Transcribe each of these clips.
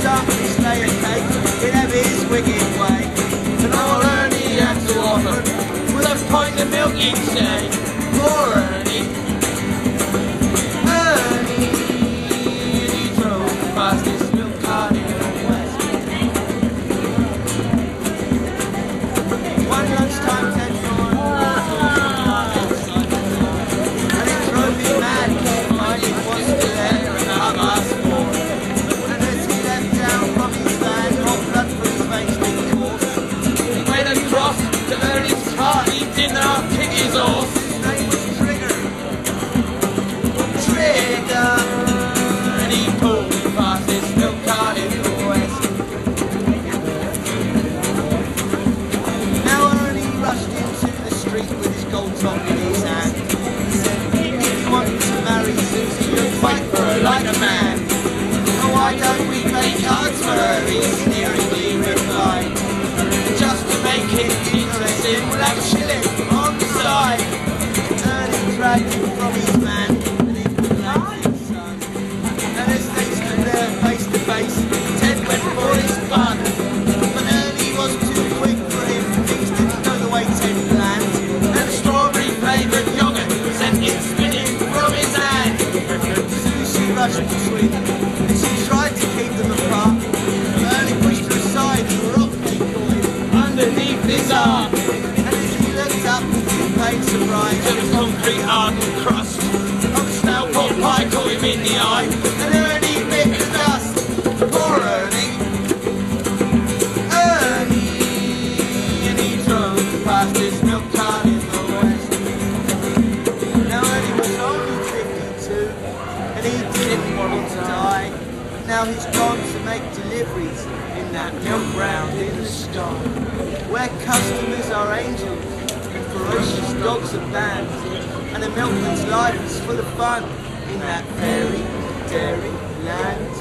started his layer cake, he'd his wicked way. And all Ernie had to offer was a pint of milk each day. Her? He sneeringly replied. Just to make it interesting, we'll have shilling on the side. Ernie dragged him from his van and the ladies' son. And as they stood there face to face, Ted went for his fun. But Ernie was too quick for him. Things didn't go the way Ted planned. And strawberry flavoured yogurt sent it spinning from his hand. Susie rushed between them, And as he looked up, he paid surprise. there was concrete hardened crust. Now pot pie caught him in the eye. Milk round in the sky, where customers are angels and ferocious dogs are banned, and a milkman's life is full of fun in that fairy dairy land.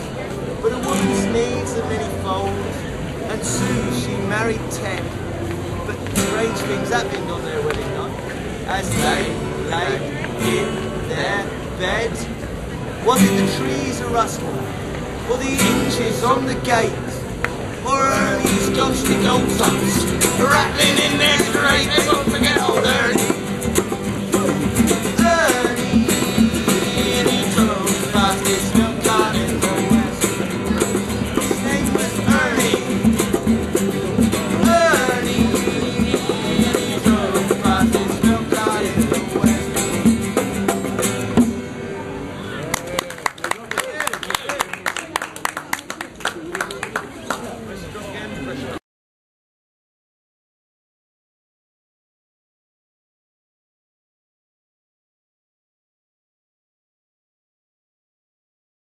But a woman's needs are many-fold, and soon she married Ted. But strange things happened on their wedding night as they lay in their bed. Was it the trees a rustle, or the inches on the gate, or Ernie's ghostly socks rattling in their straight? They won't forget old Ernie.